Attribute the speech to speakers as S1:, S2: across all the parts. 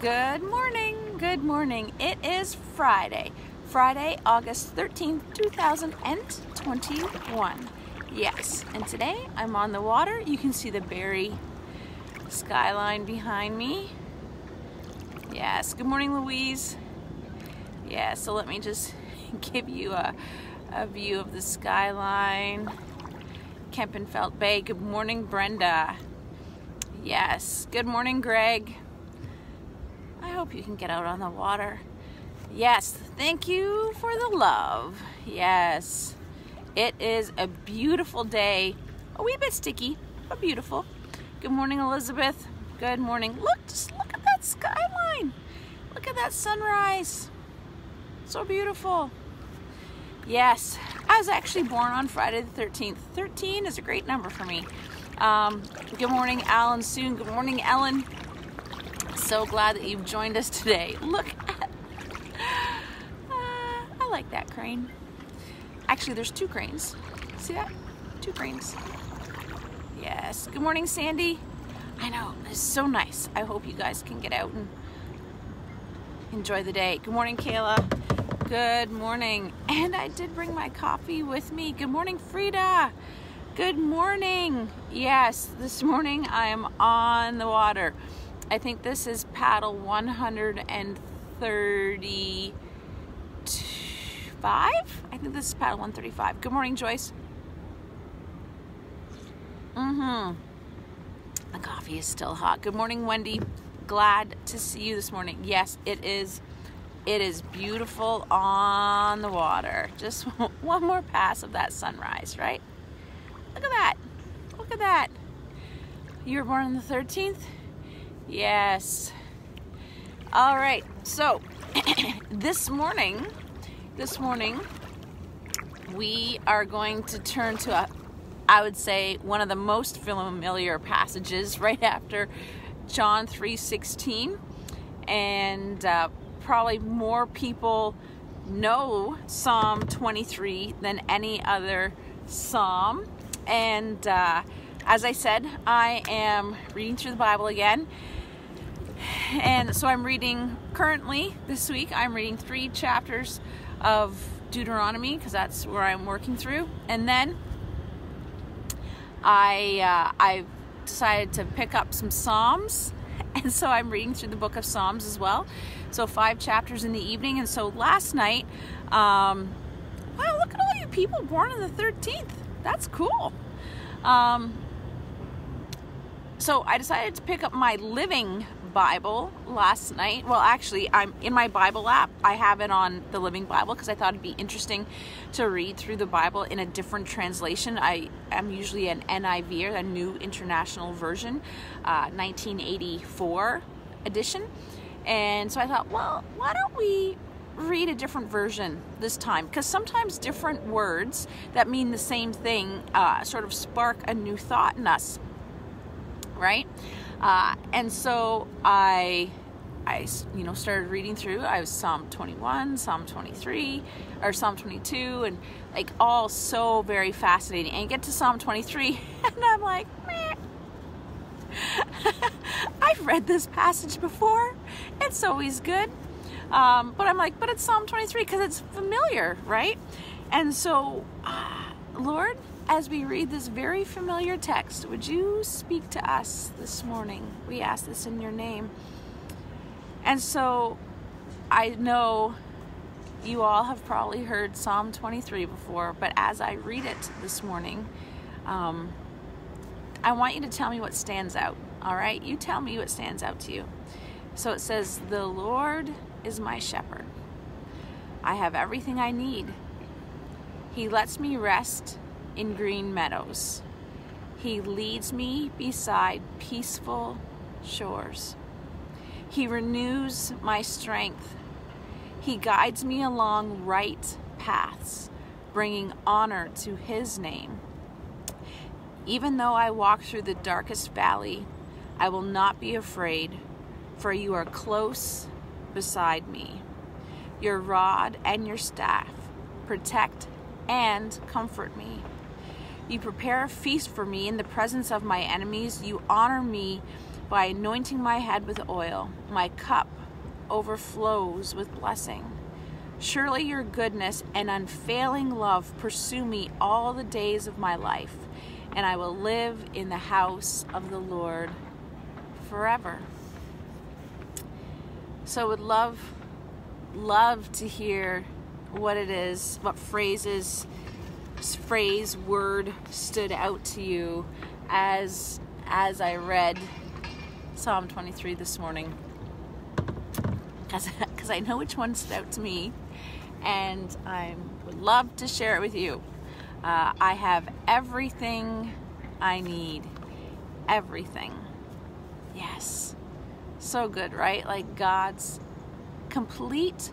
S1: Good morning. Good morning. It is Friday. Friday, August 13th, 2021. Yes, and today I'm on the water. You can see the Barrie skyline behind me. Yes, good morning, Louise. Yeah, so let me just give you a, a view of the skyline. Kempenfelt Bay. Good morning, Brenda. Yes, good morning, Greg. I hope you can get out on the water. Yes, thank you for the love. Yes, it is a beautiful day. A wee bit sticky, but beautiful. Good morning, Elizabeth. Good morning. Look, just look at that skyline. Look at that sunrise. So beautiful. Yes, I was actually born on Friday the 13th. 13 is a great number for me. Um, good morning, Alan Soon. Good morning, Ellen. So glad that you've joined us today. Look at, uh, I like that crane. Actually, there's two cranes. See that? Two cranes. Yes. Good morning, Sandy. I know, it's so nice. I hope you guys can get out and enjoy the day. Good morning, Kayla. Good morning. And I did bring my coffee with me. Good morning, Frida. Good morning. Yes, this morning I am on the water. I think this is paddle 135. I think this is paddle 135. Good morning, Joyce. Mm-hmm. The coffee is still hot. Good morning, Wendy. Glad to see you this morning. Yes, it is. It is beautiful on the water. Just one more pass of that sunrise, right? Look at that. Look at that. You were born on the 13th? Yes. All right. So, this morning, this morning, we are going to turn to a, I would say, one of the most familiar passages right after John 3:16, and uh, probably more people know Psalm 23 than any other psalm. And uh, as I said, I am reading through the Bible again. And so I'm reading currently this week, I'm reading three chapters of Deuteronomy because that's where I'm working through. And then I uh, I decided to pick up some Psalms, and so I'm reading through the book of Psalms as well. So five chapters in the evening. And so last night, um, wow, look at all you people born on the 13th. That's cool. Um, so I decided to pick up my Living Bible last night. Well, actually, I'm in my Bible app. I have it on the Living Bible because I thought it'd be interesting to read through the Bible in a different translation. I am usually an NIV or a New International Version, uh, 1984 edition. And so I thought, well, why don't we read a different version this time? Because sometimes different words that mean the same thing uh, sort of spark a new thought in us right? Uh, and so I, I, you know, started reading through. I was Psalm 21, Psalm 23, or Psalm 22, and like all so very fascinating. And get to Psalm 23, and I'm like. I've read this passage before. It's always good. Um, but I'm like, but it's Psalm 23 because it's familiar, right? And so, uh, Lord, as we read this very familiar text, would you speak to us this morning? We ask this in your name. And so I know you all have probably heard Psalm 23 before, but as I read it this morning, um, I want you to tell me what stands out. All right? You tell me what stands out to you. So it says, The Lord is my shepherd. I have everything I need. He lets me rest in green meadows. He leads me beside peaceful shores. He renews my strength. He guides me along right paths, bringing honor to His name. Even though I walk through the darkest valley, I will not be afraid, for you are close beside me. Your rod and your staff protect and comfort me. You prepare a feast for me in the presence of my enemies. You honor me by anointing my head with oil. My cup overflows with blessing. Surely your goodness and unfailing love pursue me all the days of my life, and I will live in the house of the Lord forever. So would love love to hear what it is, what phrases phrase word stood out to you as as I read Psalm 23 this morning because I know which one stood out to me and I would love to share it with you. Uh, I have everything I need. Everything. Yes. So good, right? Like God's complete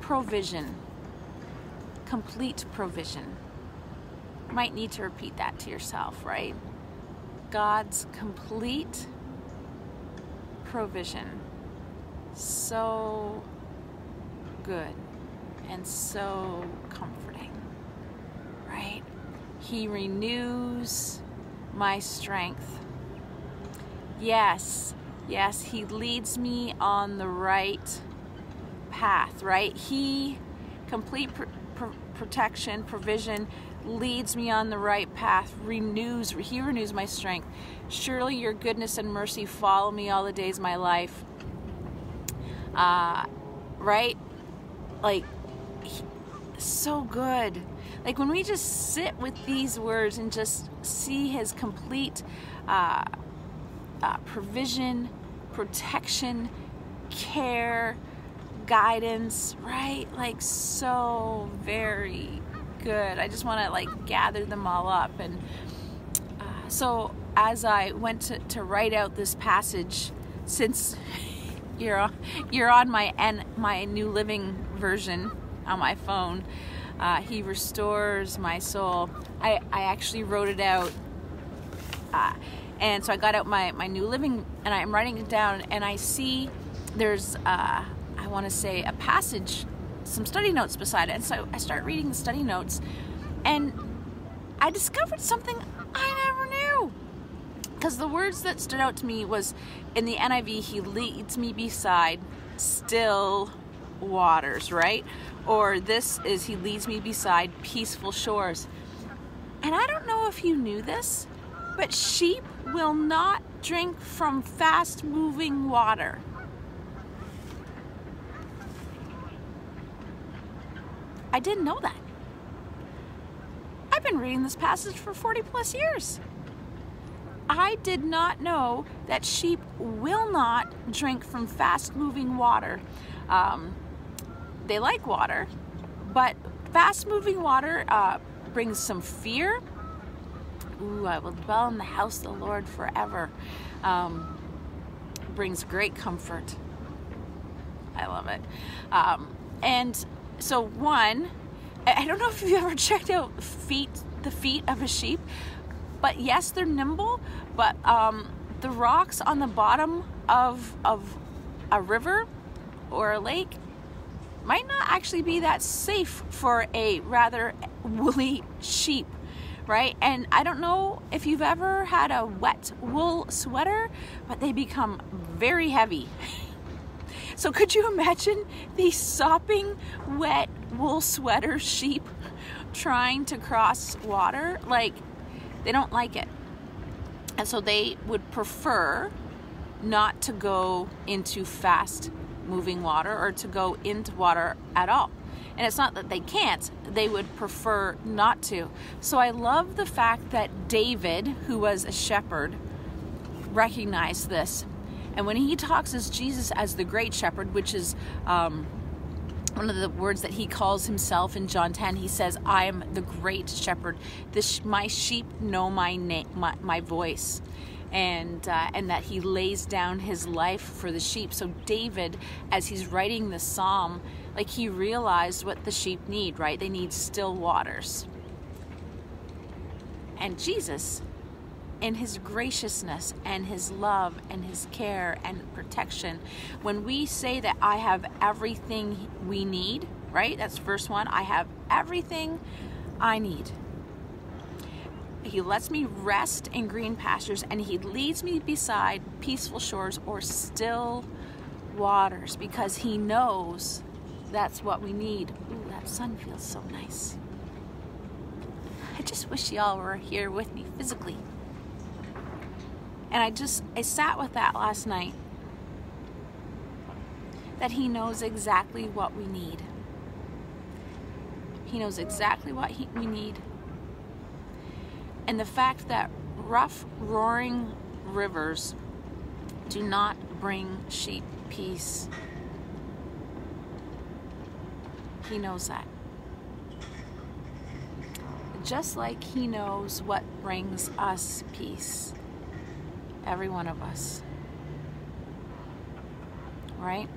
S1: provision. Complete provision. Might need to repeat that to yourself, right? God's complete provision. So good and so comforting, right? He renews my strength. Yes, yes, He leads me on the right path, right? He, complete pr- pr- protection, provision, leads me on the right path, renews, He renews my strength. Surely your goodness and mercy follow me all the days of my life. Uh, right? Like, so good. Like when we just sit with these words and just see His complete uh, uh, provision, protection, care, guidance, right? Like so very good. I just want to like gather them all up. And uh, so as I went to, to write out this passage, since you're on, you're on my and my New Living version on my phone. Uh, he restores my soul. I, I actually wrote it out. Uh, and so I got out my, my new living and I'm writing it down and I see there's, uh, I want to say, a passage, some study notes beside it. And so I start reading the study notes and I discovered something I never knew. Because the words that stood out to me was in the NIV, he leads me beside still waters, right? Or this is He leads me beside peaceful shores. And I don't know if you knew this, but sheep will not drink from fast moving water. I didn't know that. I've been reading this passage for 40 plus years. I did not know that sheep will not drink from fast moving water. Um, they like water, but fast moving water uh, brings some fear. Ooh, I will dwell in the house of the Lord forever. Um, brings great comfort. I love it. Um, and so, one, I don't know if you've ever checked out feet, the feet of a sheep, but yes, they're nimble. But um, the rocks on the bottom of of a river or a lake might not actually be that safe for a rather woolly sheep, right? And I don't know if you've ever had a wet wool sweater, but they become very heavy. So could you imagine these sopping wet wool sweater sheep trying to cross water? Like they don't like it. And so they would prefer not to go into fast moving water or to go into water at all. And it's not that they can't, they would prefer not to. So I love the fact that David, who was a shepherd, recognized this. And when he talks as Jesus as the great shepherd, which is um, one of the words that he calls himself in John 10, he says, I am the great shepherd. This, my sheep know my, name, my, my voice and uh, and that he lays down his life for the sheep. So David, as he's writing the psalm, like he realized what the sheep need. Right? They need still waters. And Jesus, in his graciousness and his love and his care and protection, when we say that I have everything we need, right? That's verse one. I have everything I need He lets me rest in green pastures and He leads me beside peaceful shores or still waters because He knows that's what we need. Ooh, that sun feels so nice. I just wish y'all were here with me physically. And I just, I sat with that last night. That He knows exactly what we need. He knows exactly what he, we need. And the fact that rough, roaring rivers do not bring sheep peace. He knows that. Just like He knows what brings us peace. Every one of us. Right?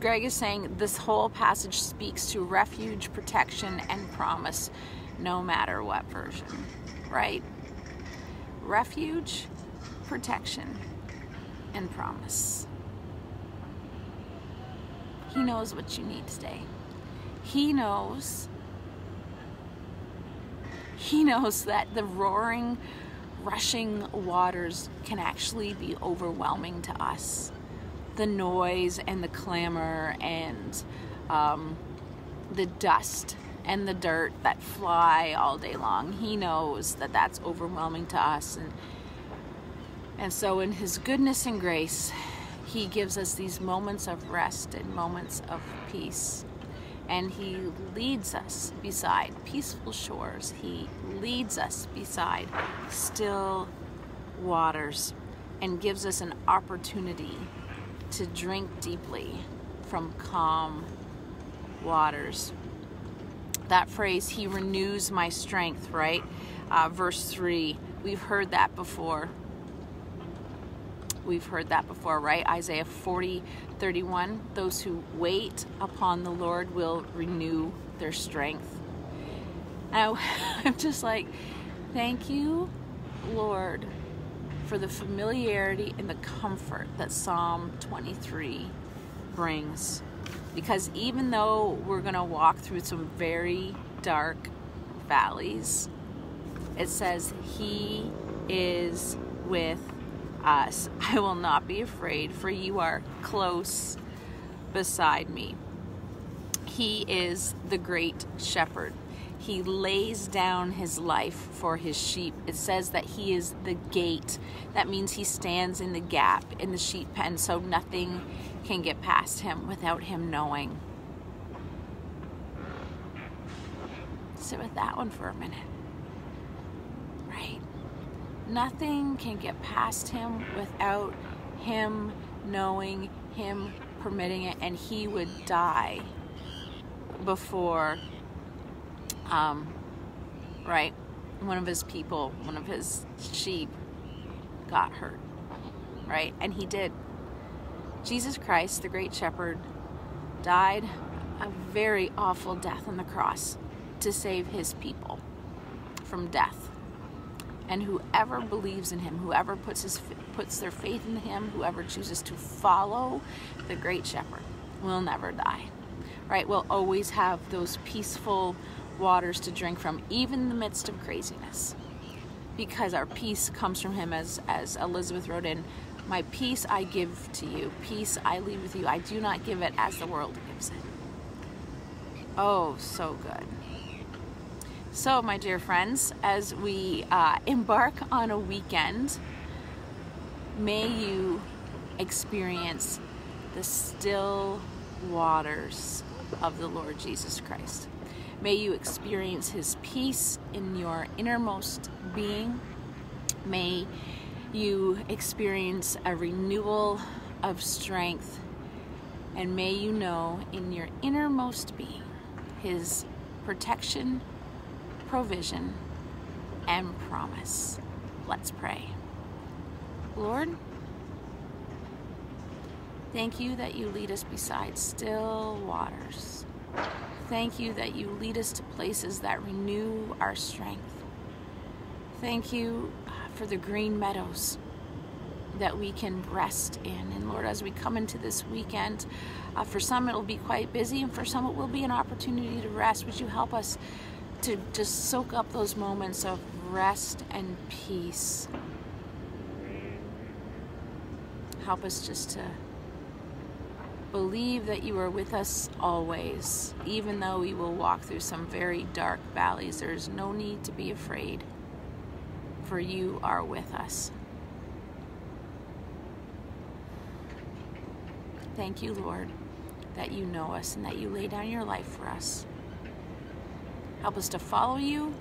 S1: Greg is saying this whole passage speaks to refuge, protection, and promise, no matter what version, right? Refuge, protection, and promise. He knows what you need today. He knows. He knows that the roaring, rushing waters can actually be overwhelming to us the noise and the clamor and um, the dust and the dirt that fly all day long. He knows that that's overwhelming to us. And, and so, in His goodness and grace, He gives us these moments of rest and moments of peace. And He leads us beside peaceful shores, He leads us beside still waters and gives us an opportunity to drink deeply from calm waters. That phrase, He renews my strength, right? Uh, verse 3, we've heard that before. We've heard that before, right? Isaiah 40, 31. Those who wait upon the Lord will renew their strength. And I'm just like, thank you, Lord, for the familiarity and the comfort that Psalm 23 brings. Because even though we're going to walk through some very dark valleys, it says, He is with us. I will not be afraid, for you are close beside me. He is the great shepherd he lays down his life for his sheep. It says that he is the gate. That means he stands in the gap in the sheep pen so nothing can get past him without him knowing. Sit with that one for a minute. Nothing can get past him without him knowing, him permitting it, and he would die before um, right? One of his people, one of his sheep got hurt, right? And he did. Jesus Christ, the great shepherd, died a very awful death on the cross to save his people from death. And whoever believes in him, whoever puts his puts their faith in him, whoever chooses to follow the great shepherd will never die. Right? Will always have those peaceful waters to drink from, even in the midst of craziness. Because our peace comes from Him, as, as Elizabeth wrote in, My peace I give to you, peace I leave with you. I do not give it as the world gives it. Oh, so good. So, my dear friends, as we uh, embark on a weekend, may you experience the still waters of the Lord Jesus Christ. May you experience His peace in your innermost being. May you experience a renewal of strength. And may you know in your innermost being His protection, provision, and promise. Let's pray. Lord, thank you that you lead us beside still waters. Thank you that you lead us to places that renew our strength. Thank you uh, for the green meadows that we can rest in. And Lord, as we come into this weekend, uh, for some it'll be quite busy, and for some it will be an opportunity to rest. Would you help us to just soak up those moments of rest and peace. Help us just to believe that you are with us always, even though we will walk through some very dark valleys. There is no need to be afraid, for you are with us. Thank you, Lord, that you know us and that you lay down your life for us. Help us to follow you.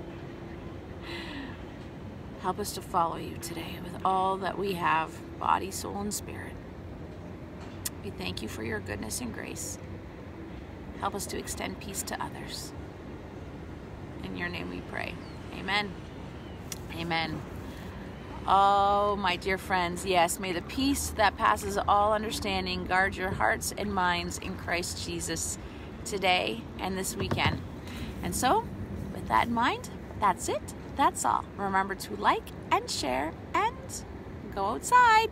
S1: Help us to follow you today with all that we have body, soul, and spirit. We thank you for your goodness and grace. Help us to extend peace to others. In your name we pray. Amen. Amen. Oh, my dear friends, yes, may the peace that passes all understanding guard your hearts and minds in Christ Jesus today and this weekend. And so, with that in mind, that's it. That's all. Remember to like and share and go outside.